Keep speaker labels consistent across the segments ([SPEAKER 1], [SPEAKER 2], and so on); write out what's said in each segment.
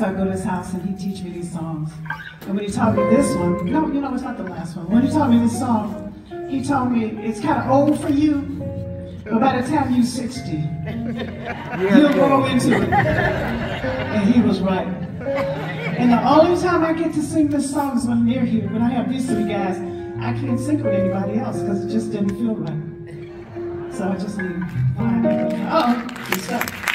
[SPEAKER 1] So I go to his house and he teach me these songs. And when he taught me this one, no, you know, it's not the last one. When he taught me this song, he told me it's kind of old for you, but by the time you're 60, you'll grow into it. And he was right. And the only time I get to sing this song is when they're here. When I have these three guys, I can't sing with anybody else because it just didn't feel right. So I just need. Oh, good stuff.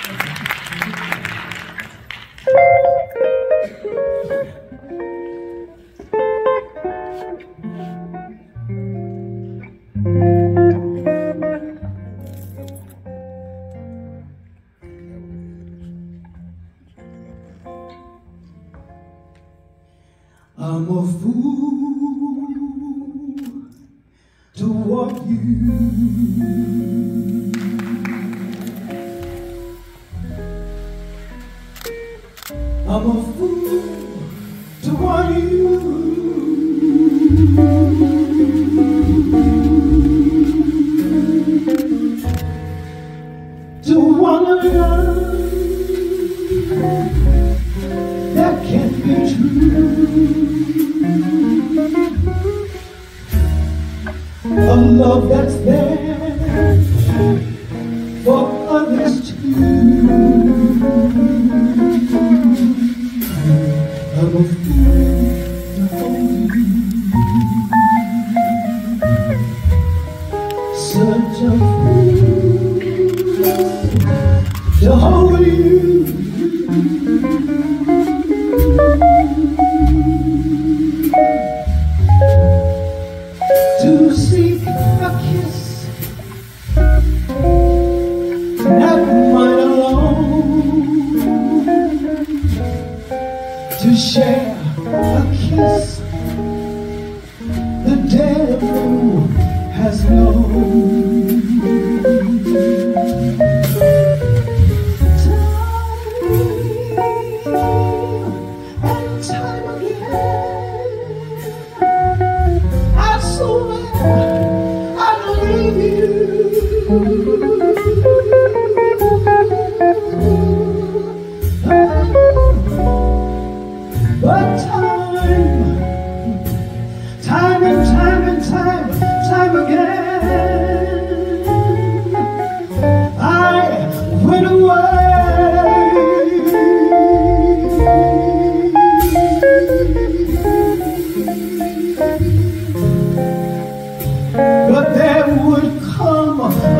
[SPEAKER 1] I'm a fool to want you. I'm a fool to want you. Love that's there for others too. I'm a fool dead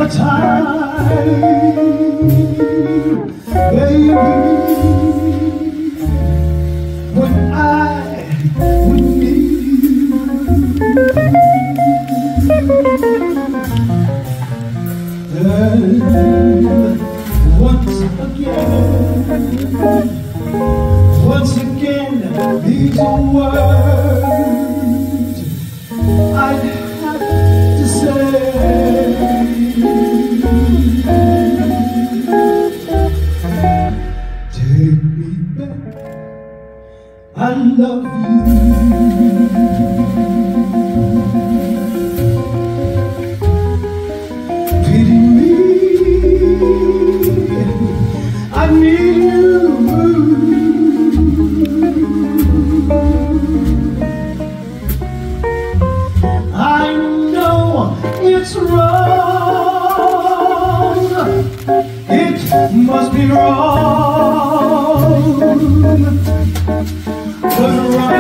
[SPEAKER 1] time, baby, when I need you. Once again, once again, these words I'd have to say. I love you. Me, I need you. I know it's wrong. It must be wrong.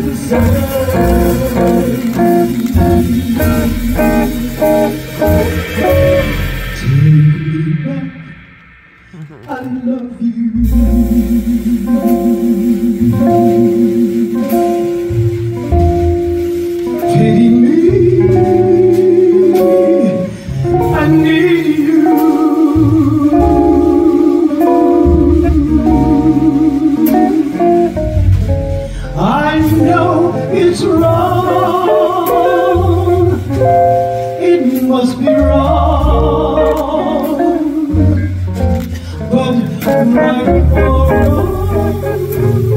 [SPEAKER 1] the sun. is wrong. It must be wrong. But right or wrong.